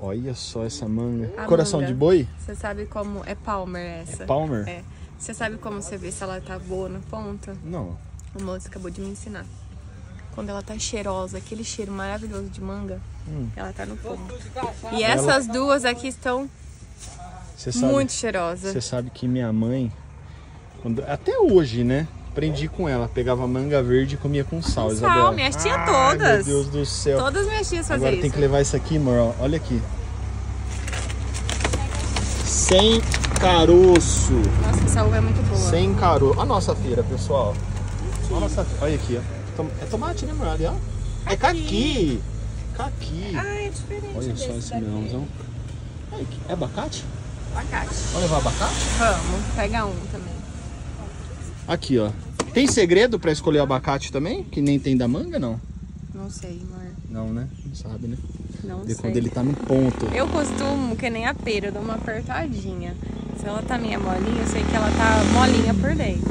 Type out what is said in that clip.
Olha só essa manga. A Coração manga. de boi? Você sabe como. É Palmer essa. É Palmer? É. Você sabe como você vê se ela tá boa no ponto? Não. O moço acabou de me ensinar. Quando ela tá cheirosa, aquele cheiro maravilhoso de manga, Hum. ela tá no ponto. E essas duas aqui estão sabe, muito cheirosas. Você sabe que minha mãe, quando- até hoje, né? Aprendi com ela. Pegava manga verde e comia com sal, Com Isabela. sal, minhas tia Ai, todas. Meu Deus do céu. Todas minhas tias faziam Agora isso. tem que levar isso aqui, amor. Olha aqui. Sem caroço. Nossa, essa uva é muito boa. Sem caroço. A nossa feira, pessoal. A nossa... Olha aqui, ó. É tomate, né, amor? Ali, ó. É caqui. Caqui. Ah, é diferente Olha só esse melãozão. É abacate? Abacate. Vamos levar abacate? Vamos, pega um também. Aqui, ó. Tem segredo pra escolher o abacate também? Que nem tem da manga, não? Não sei, amor. Não, né? Não sabe, né? Não Ver sei. quando ele tá no ponto. Eu costumo, que nem a pera, eu dou uma apertadinha. Se ela tá meio molinha, eu sei que ela tá molinha por dentro.